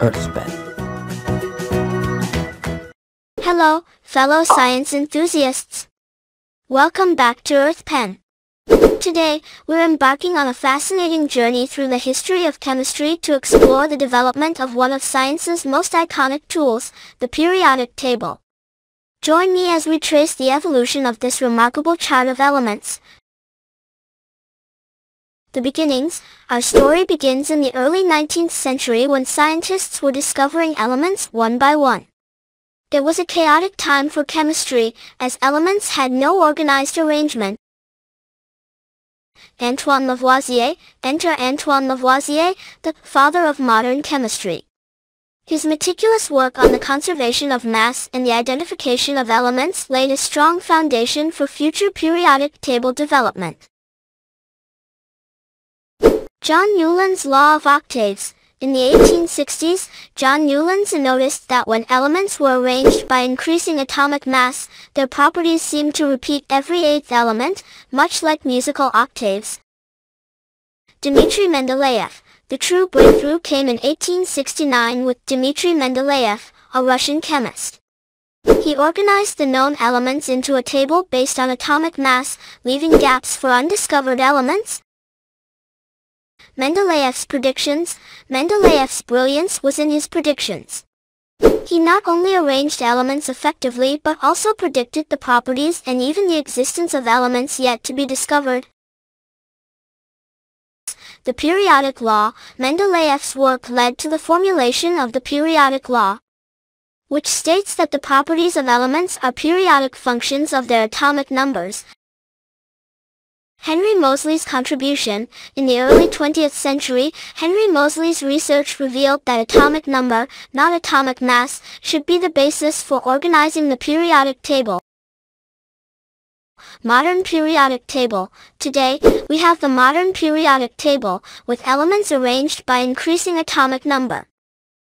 Earthpen. Hello, fellow science enthusiasts. Welcome back to Earthpen. Today, we're embarking on a fascinating journey through the history of chemistry to explore the development of one of science's most iconic tools, the periodic table. Join me as we trace the evolution of this remarkable chart of elements. The beginnings, our story begins in the early 19th century when scientists were discovering elements one by one. It was a chaotic time for chemistry, as elements had no organized arrangement. Antoine Lavoisier, enter Antoine Lavoisier, the father of modern chemistry. His meticulous work on the conservation of mass and the identification of elements laid a strong foundation for future periodic table development. John Newland's Law of Octaves, in the 1860s, John Newlands noticed that when elements were arranged by increasing atomic mass, their properties seemed to repeat every eighth element, much like musical octaves. Dmitry Mendeleev. The true breakthrough came in 1869 with Dmitry Mendeleev, a Russian chemist. He organized the known elements into a table based on atomic mass, leaving gaps for undiscovered elements, Mendeleev's predictions, Mendeleev's brilliance was in his predictions. He not only arranged elements effectively but also predicted the properties and even the existence of elements yet to be discovered. The periodic law, Mendeleev's work led to the formulation of the periodic law, which states that the properties of elements are periodic functions of their atomic numbers, Henry Moseley's contribution, in the early 20th century, Henry Moseley's research revealed that atomic number, not atomic mass, should be the basis for organizing the periodic table. Modern periodic table. Today, we have the modern periodic table, with elements arranged by increasing atomic number.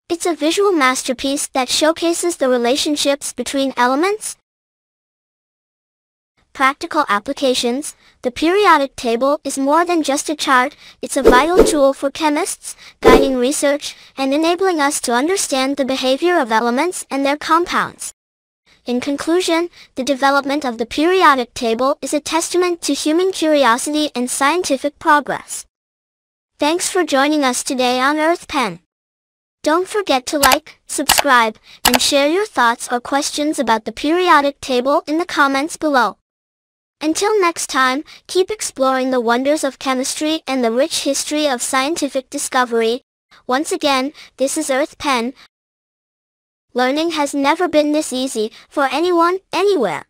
It's a visual masterpiece that showcases the relationships between elements, practical applications, the periodic table is more than just a chart, it's a vital tool for chemists, guiding research, and enabling us to understand the behavior of elements and their compounds. In conclusion, the development of the periodic table is a testament to human curiosity and scientific progress. Thanks for joining us today on EarthPen. Don't forget to like, subscribe, and share your thoughts or questions about the periodic table in the comments below. Until next time, keep exploring the wonders of chemistry and the rich history of scientific discovery. Once again, this is Earth Pen. Learning has never been this easy for anyone, anywhere.